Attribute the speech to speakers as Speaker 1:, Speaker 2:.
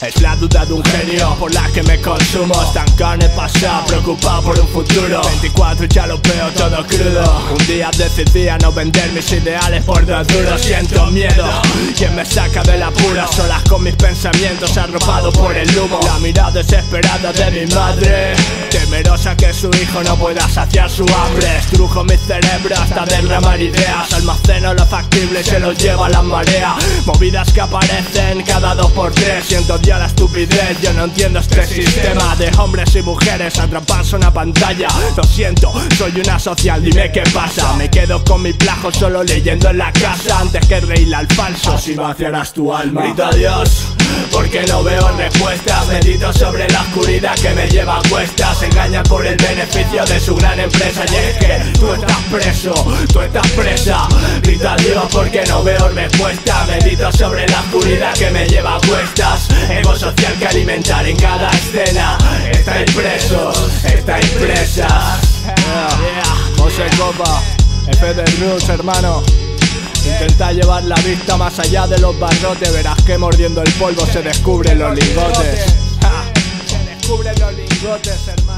Speaker 1: Es la duda de un genio por la que me consumo. Estancar en el pasado, preocupado por un futuro. 24 ya lo veo todo crudo. Un día decidí a no vender mis ideales por dos duros. Siento miedo, quien me saca de la pura Solas con mis pensamientos arropado por el humo. La mirada desesperada de mi madre. Temerosa que su hijo no pueda saciar su hambre. Estrujo mi cerebro hasta derramar ideas. Almaceno se lo lleva a la marea. Movidas que aparecen cada dos por tres. Siento la estupidez Yo no entiendo este sistema de hombres y mujeres. Atrapados en una pantalla. Lo siento, soy una social, dime qué pasa. Me quedo con mi plajo solo leyendo en la casa. Antes que reírle al falso si vaciarás tu alma. Grito a Dios porque no veo respuestas. Medito sobre la oscuridad que me lleva a cuestas. Engañan por el beneficio de su gran empresa. Y es que tú preso, tú estás presa. Grito a Dios porque no veo respuesta Medito sobre la oscuridad que me lleva a cuestas. Ego social que alimentar en cada escena. Estáis presos, estáis presas.
Speaker 2: José Copa, F de Roots hermano. Intenta llevar la vista más allá de los barrotes. Verás que mordiendo el polvo se descubren los lingotes. Se descubren los lingotes hermano